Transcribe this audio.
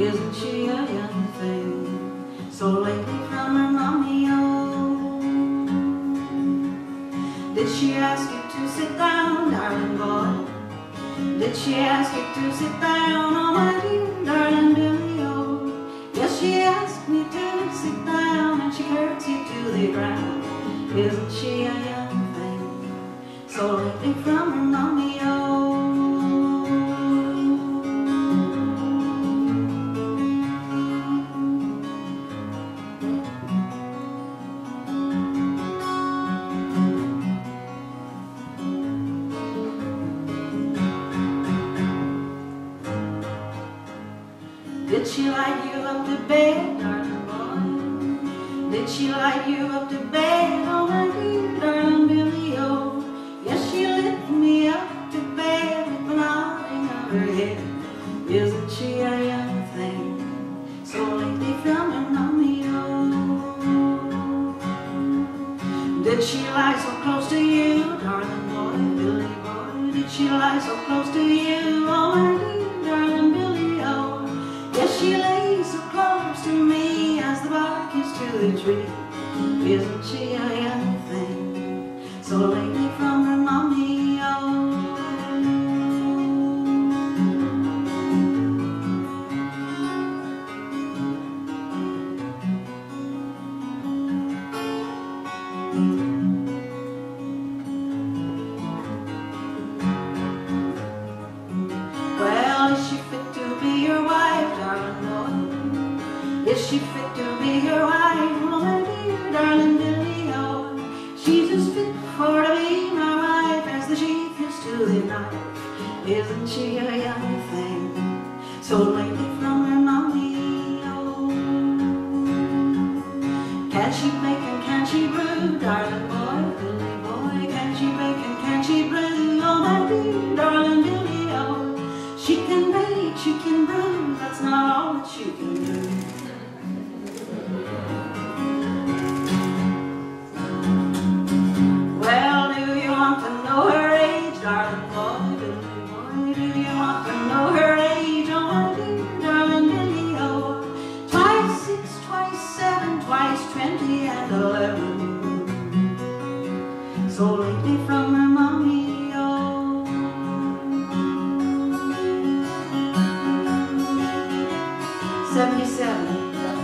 Isn't she a young thing? So lately from her mommy, oh. Did she ask you to sit down, darling boy? Did she ask you to sit down, oh my dear darling Billy, oh? Yes, she asked me to sit down and she curtsied to the ground. Isn't she a young thing? So lately from her mommy, oh. Did she light you up to bed? Did she light you up to bed, oh my dear darling Billy, oh? Yes, she lit me up to bed with nodding of her head. Isn't she a young thing? So lately from her mommy, oh. Did she lie so close to you, darling boy, Billy boy? Did she lie so close to you, oh my dear darling Billy, oh? Yes, she lay so close to me to the tree. Isn't she a young thing? So lately Is she fit to be your wife, oh my dear darling Billy? Oh, she's as fit for to be my wife as the sheep is to the knife. Isn't she a young thing? So lately from her mommy, oh. Can she bake and can she brew, darling boy, Billy boy? Can she bake and can she brew, oh my dear darling Billy, oh? She can bake, she can brew, that's not all that she can do. Sapriano.